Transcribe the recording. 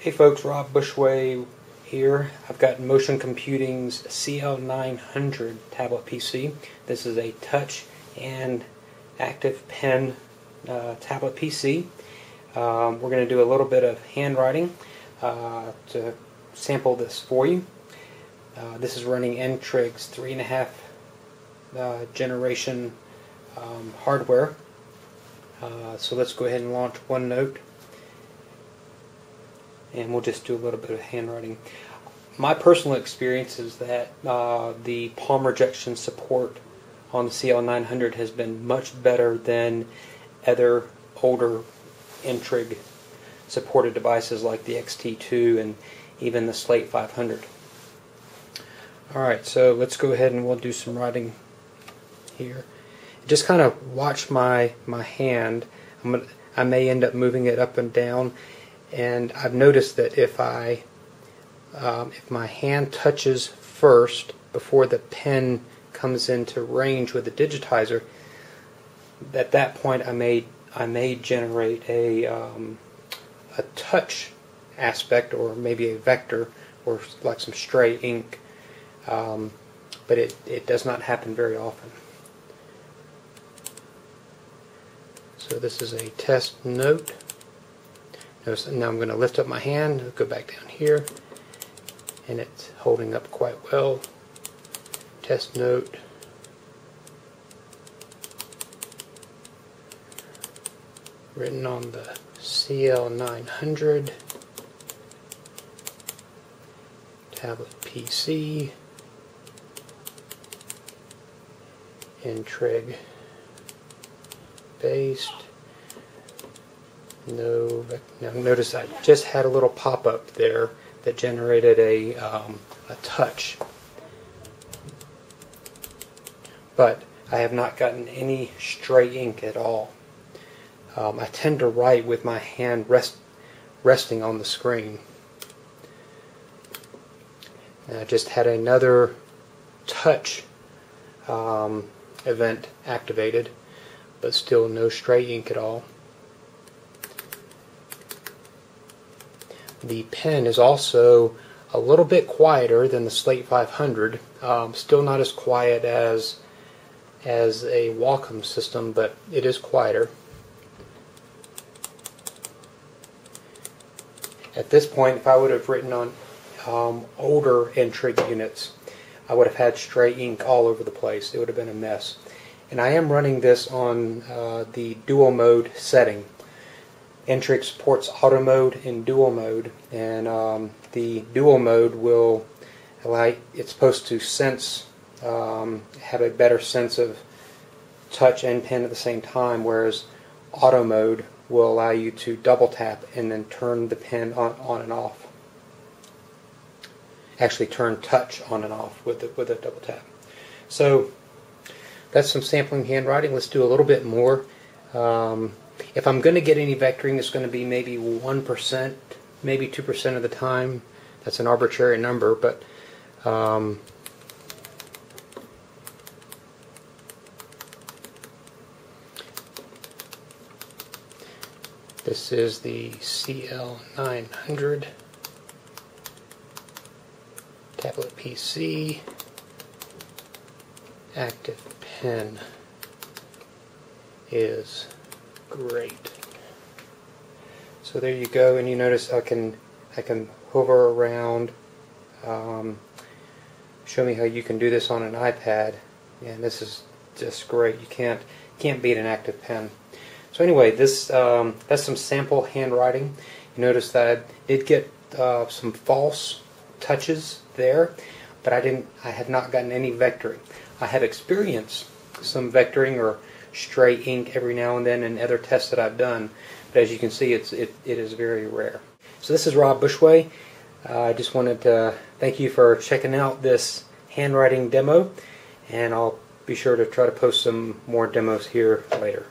Hey folks, Rob Bushway here. I've got Motion Computing's CL900 tablet PC. This is a touch and active pen uh, tablet PC. Um, we're going to do a little bit of handwriting uh, to sample this for you. Uh, this is running N-Trig's 3.5 uh, generation um, hardware. Uh, so let's go ahead and launch OneNote and we'll just do a little bit of handwriting. My personal experience is that uh, the palm rejection support on the CL900 has been much better than other older N-Trig supported devices like the XT2 and even the Slate 500. Alright, so let's go ahead and we'll do some writing here. Just kind of watch my, my hand. Gonna, I may end up moving it up and down and I've noticed that if I um, if my hand touches first before the pen comes into range with the digitizer, at that point I may I may generate a um, a touch aspect or maybe a vector or like some stray ink, um, but it, it does not happen very often. So this is a test note. Now I'm going to lift up my hand, go back down here, and it's holding up quite well. Test note. Written on the CL900 tablet PC N-Trig based no, now notice I just had a little pop-up there that generated a, um, a touch. But I have not gotten any stray ink at all. Um, I tend to write with my hand rest, resting on the screen. And I just had another touch um, event activated, but still no stray ink at all. The pen is also a little bit quieter than the Slate 500. Um, still not as quiet as as a Wacom system, but it is quieter. At this point, if I would have written on um, older N-Trig units, I would have had stray ink all over the place. It would have been a mess. And I am running this on uh, the dual mode setting. N-Trig supports auto mode and dual mode, and um, the dual mode will allow it's supposed to sense, um, have a better sense of touch and pen at the same time, whereas auto mode will allow you to double tap and then turn the pen on, on and off. Actually, turn touch on and off with the, with a double tap. So that's some sampling handwriting. Let's do a little bit more. Um, if I'm going to get any vectoring, it's going to be maybe 1%, maybe 2% of the time. That's an arbitrary number, but um, this is the CL900 tablet PC active pen is Great. So there you go, and you notice I can I can hover around. Um, show me how you can do this on an iPad, and this is just great. You can't can't beat an active pen. So anyway, this um, that's some sample handwriting. You notice that I did get uh, some false touches there, but I didn't. I had not gotten any vectoring. I have experienced some vectoring or stray ink every now and then in other tests that I've done. But as you can see, it's, it, it is very rare. So this is Rob Bushway. Uh, I just wanted to thank you for checking out this handwriting demo, and I'll be sure to try to post some more demos here later.